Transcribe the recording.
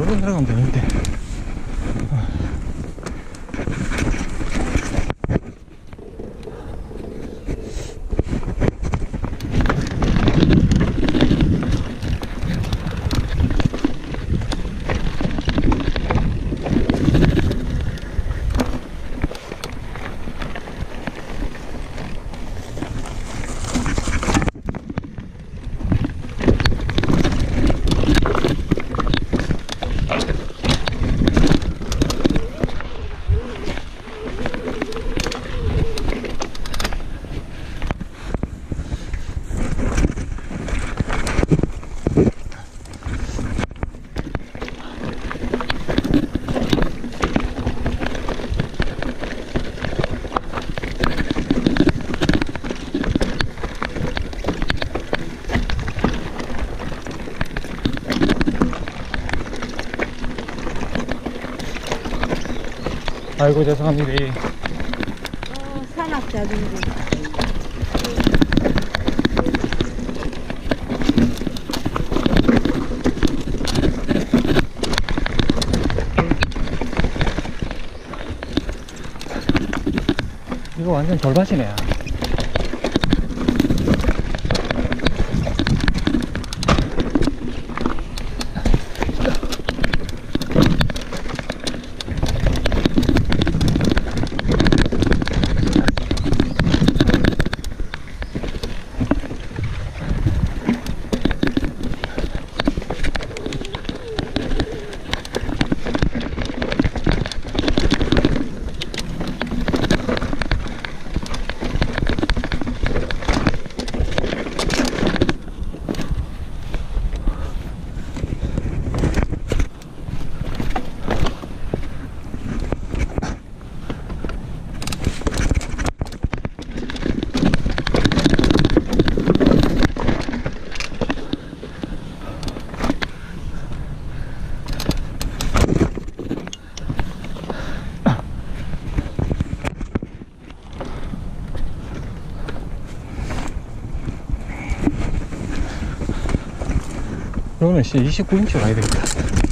여기로 내려가면 되는데. 아이고, 죄송합니다. 어, 산악자들이. 이거 완전 돌밭이네. 그러면 씨 29인치 가야 되겠다.